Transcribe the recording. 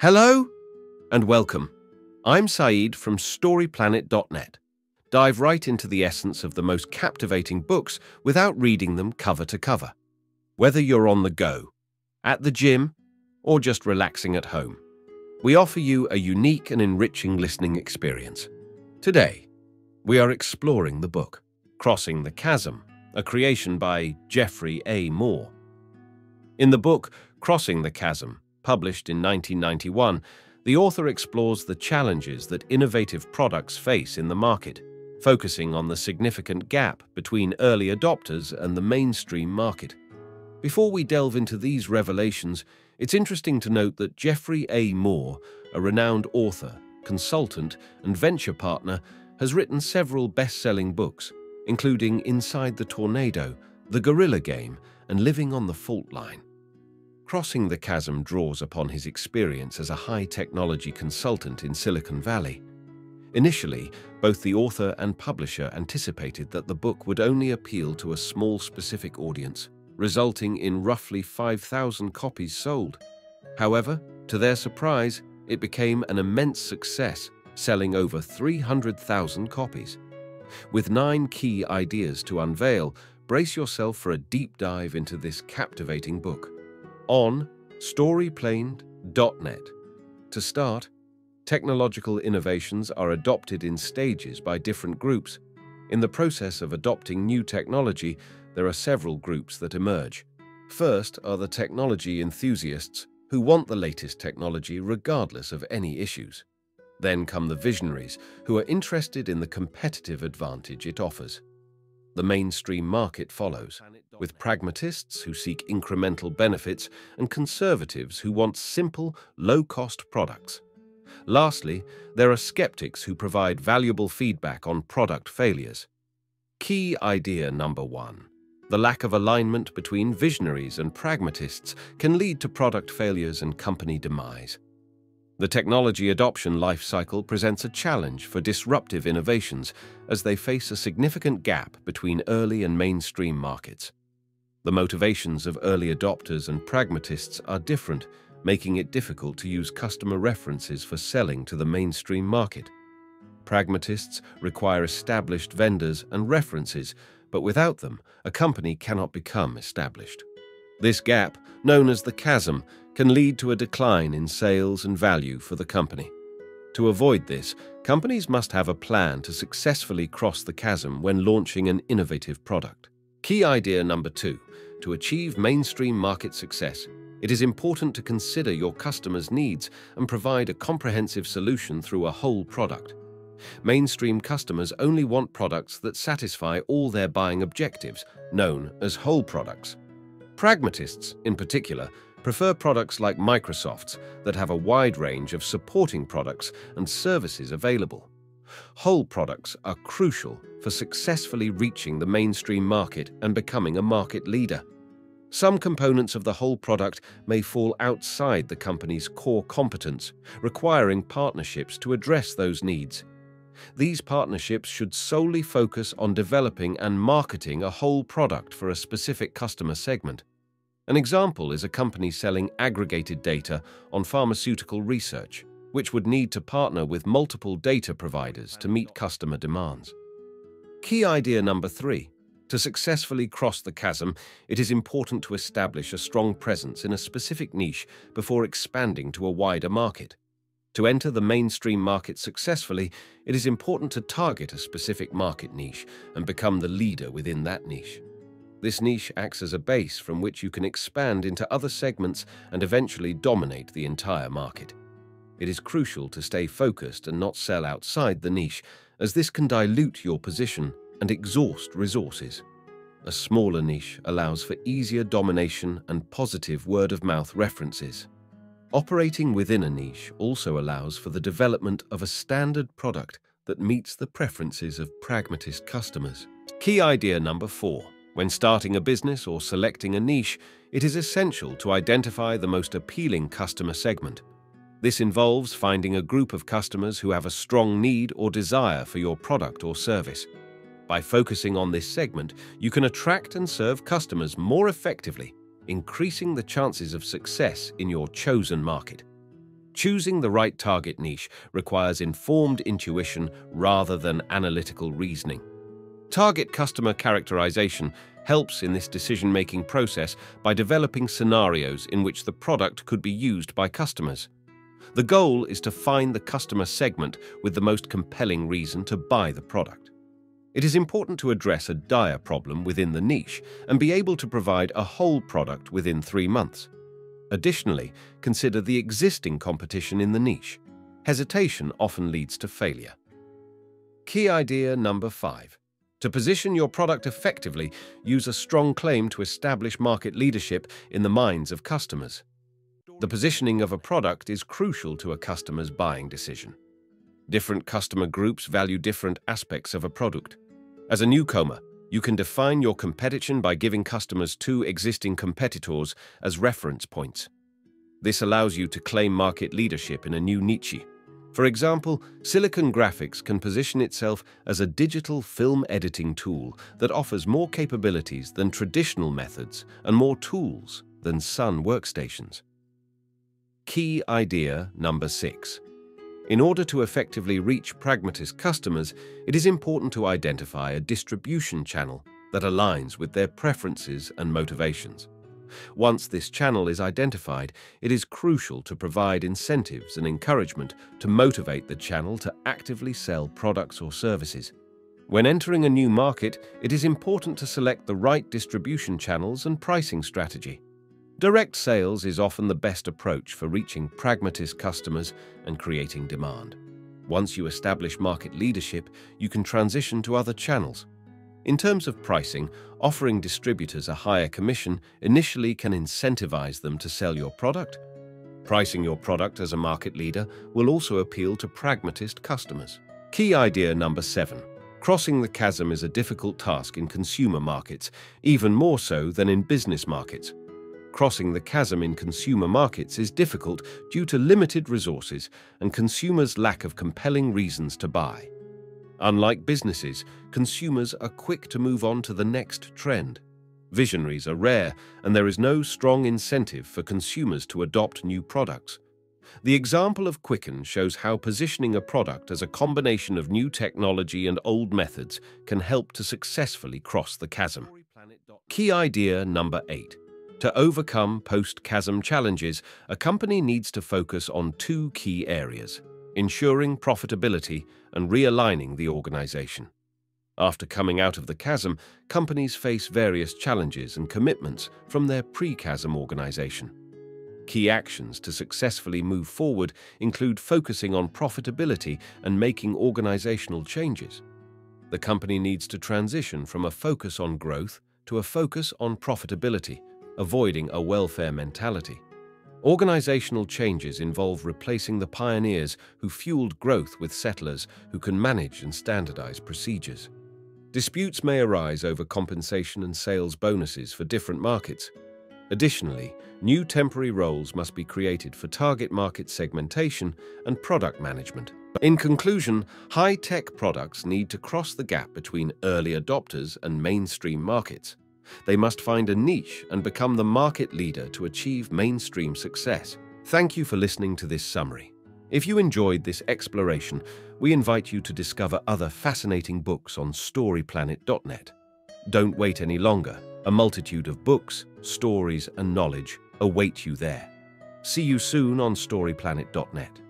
Hello and welcome. I'm Saeed from StoryPlanet.net. Dive right into the essence of the most captivating books without reading them cover to cover. Whether you're on the go, at the gym, or just relaxing at home, we offer you a unique and enriching listening experience. Today, we are exploring the book, Crossing the Chasm, a creation by Geoffrey A. Moore. In the book, Crossing the Chasm, published in 1991, the author explores the challenges that innovative products face in the market, focusing on the significant gap between early adopters and the mainstream market. Before we delve into these revelations, it's interesting to note that Geoffrey A. Moore, a renowned author, consultant, and venture partner, has written several best-selling books, including Inside the Tornado, The Gorilla Game, and Living on the Fault Line. Crossing the Chasm draws upon his experience as a high-technology consultant in Silicon Valley. Initially, both the author and publisher anticipated that the book would only appeal to a small specific audience, resulting in roughly 5,000 copies sold. However, to their surprise, it became an immense success, selling over 300,000 copies. With nine key ideas to unveil, brace yourself for a deep dive into this captivating book on storyplanet.net. To start, technological innovations are adopted in stages by different groups. In the process of adopting new technology, there are several groups that emerge. First are the technology enthusiasts who want the latest technology regardless of any issues. Then come the visionaries who are interested in the competitive advantage it offers. The mainstream market follows, with pragmatists who seek incremental benefits and conservatives who want simple, low-cost products. Lastly, there are skeptics who provide valuable feedback on product failures. Key idea number one. The lack of alignment between visionaries and pragmatists can lead to product failures and company demise. The technology adoption life cycle presents a challenge for disruptive innovations as they face a significant gap between early and mainstream markets. The motivations of early adopters and pragmatists are different, making it difficult to use customer references for selling to the mainstream market. Pragmatists require established vendors and references, but without them, a company cannot become established. This gap, known as the chasm, can lead to a decline in sales and value for the company. To avoid this, companies must have a plan to successfully cross the chasm when launching an innovative product. Key idea number two, to achieve mainstream market success, it is important to consider your customers' needs and provide a comprehensive solution through a whole product. Mainstream customers only want products that satisfy all their buying objectives, known as whole products. Pragmatists, in particular, prefer products like Microsoft's that have a wide range of supporting products and services available. Whole products are crucial for successfully reaching the mainstream market and becoming a market leader. Some components of the whole product may fall outside the company's core competence, requiring partnerships to address those needs. These partnerships should solely focus on developing and marketing a whole product for a specific customer segment. An example is a company selling aggregated data on pharmaceutical research, which would need to partner with multiple data providers to meet customer demands. Key idea number three. To successfully cross the chasm, it is important to establish a strong presence in a specific niche before expanding to a wider market. To enter the mainstream market successfully, it is important to target a specific market niche and become the leader within that niche. This niche acts as a base from which you can expand into other segments and eventually dominate the entire market. It is crucial to stay focused and not sell outside the niche, as this can dilute your position and exhaust resources. A smaller niche allows for easier domination and positive word-of-mouth references. Operating within a niche also allows for the development of a standard product that meets the preferences of pragmatist customers. Key idea number four. When starting a business or selecting a niche, it is essential to identify the most appealing customer segment. This involves finding a group of customers who have a strong need or desire for your product or service. By focusing on this segment, you can attract and serve customers more effectively, increasing the chances of success in your chosen market. Choosing the right target niche requires informed intuition rather than analytical reasoning. Target customer characterization helps in this decision-making process by developing scenarios in which the product could be used by customers. The goal is to find the customer segment with the most compelling reason to buy the product. It is important to address a dire problem within the niche and be able to provide a whole product within three months. Additionally, consider the existing competition in the niche. Hesitation often leads to failure. Key idea number five. To position your product effectively, use a strong claim to establish market leadership in the minds of customers. The positioning of a product is crucial to a customer's buying decision. Different customer groups value different aspects of a product. As a newcomer, you can define your competition by giving customers two existing competitors as reference points. This allows you to claim market leadership in a new niche. For example, Silicon Graphics can position itself as a digital film editing tool that offers more capabilities than traditional methods and more tools than Sun workstations. Key idea number six. In order to effectively reach pragmatist customers, it is important to identify a distribution channel that aligns with their preferences and motivations. Once this channel is identified, it is crucial to provide incentives and encouragement to motivate the channel to actively sell products or services. When entering a new market, it is important to select the right distribution channels and pricing strategy. Direct sales is often the best approach for reaching pragmatist customers and creating demand. Once you establish market leadership, you can transition to other channels. In terms of pricing, offering distributors a higher commission initially can incentivize them to sell your product. Pricing your product as a market leader will also appeal to pragmatist customers. Key idea number seven. Crossing the chasm is a difficult task in consumer markets, even more so than in business markets. Crossing the chasm in consumer markets is difficult due to limited resources and consumers' lack of compelling reasons to buy. Unlike businesses, consumers are quick to move on to the next trend. Visionaries are rare, and there is no strong incentive for consumers to adopt new products. The example of Quicken shows how positioning a product as a combination of new technology and old methods can help to successfully cross the chasm. Key idea number eight. To overcome post-chasm challenges, a company needs to focus on two key areas, ensuring profitability and realigning the organization. After coming out of the chasm, companies face various challenges and commitments from their pre-chasm organization. Key actions to successfully move forward include focusing on profitability and making organizational changes. The company needs to transition from a focus on growth to a focus on profitability avoiding a welfare mentality. Organizational changes involve replacing the pioneers who fueled growth with settlers who can manage and standardize procedures. Disputes may arise over compensation and sales bonuses for different markets. Additionally, new temporary roles must be created for target market segmentation and product management. In conclusion, high-tech products need to cross the gap between early adopters and mainstream markets. They must find a niche and become the market leader to achieve mainstream success. Thank you for listening to this summary. If you enjoyed this exploration, we invite you to discover other fascinating books on StoryPlanet.net. Don't wait any longer. A multitude of books, stories, and knowledge await you there. See you soon on StoryPlanet.net.